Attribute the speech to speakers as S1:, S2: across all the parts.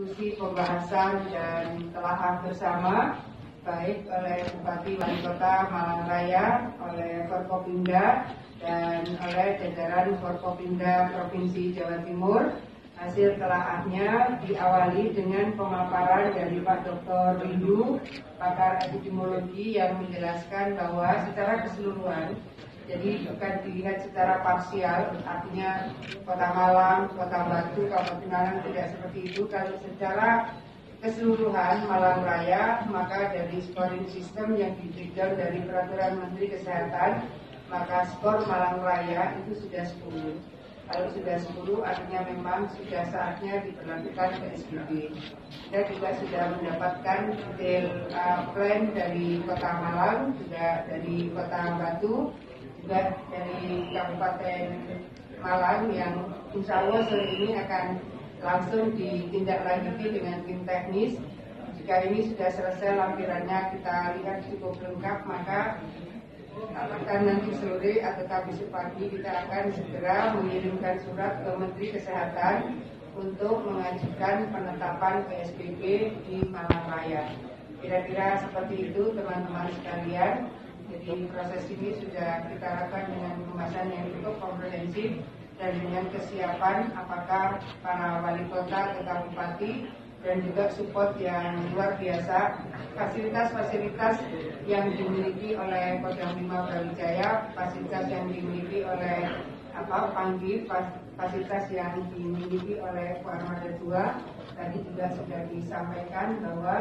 S1: diskusi pembahasan dan telah bersama baik oleh Bupati Wali Kota Malang Raya, oleh Forkopimda dan oleh jajaran Forkopimda Provinsi Jawa Timur. Hasil telahnya diawali dengan pemaparan dari Pak Dr. Rindu, pakar epidemiologi yang menjelaskan bahwa secara keseluruhan jadi bukan dilihat secara parsial, artinya kota Malang, kota Batu, kabupaten Malang tidak seperti itu. Kalau secara keseluruhan Malang Raya, maka dari scoring system yang diberikan dari peraturan Menteri Kesehatan, maka skor Malang Raya itu sudah 10. Kalau sudah 10 artinya memang sudah saatnya diberlakukan PSBB. Kita juga sudah mendapatkan detail uh, plan dari Kota Malang, juga dari Kota Batu, juga dari Kabupaten Malang yang insya Allah sore ini akan langsung ditindaklanjuti dengan tim teknis. Jika ini sudah selesai lampirannya kita lihat cukup lengkap, maka akan nanti sore atau besok pagi kita akan segera mengirimkan surat ke Menteri Kesehatan untuk mengajukan penetapan PSBB di Malang Raya. Kira-kira seperti itu teman-teman sekalian. Jadi proses ini sudah kita lakukan dengan pembahasan yang cukup komprehensif dan dengan kesiapan apakah para wali kota atau bupati dan juga support yang luar biasa fasilitas-fasilitas yang dimiliki oleh Kodam 5 Brawijaya fasilitas yang dimiliki oleh apa Panggi fasilitas yang dimiliki oleh Kuarmada 2 tadi juga sudah disampaikan bahwa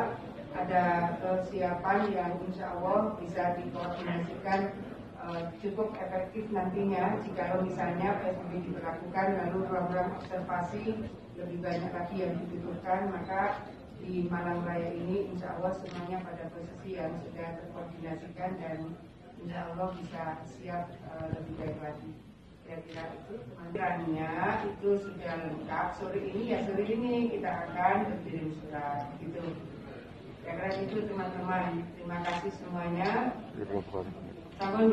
S1: ada kesiapan yang insya Allah bisa dikoordinasikan uh, cukup efektif nantinya jika misalnya PSBB diberlakukan lalu program observasi lebih banyak lagi yang dibutuhkan maka di Malang Raya ini insya Allah semuanya pada posisi yang sudah terkoordinasikan dan insya Allah bisa siap uh, lebih baik lagi kira-kira itu teman-temannya itu sudah lengkap. Sore ini ya sore ini kita akan berkirim surat gitu. Kira-kira itu teman-teman. Terima kasih semuanya. Sampun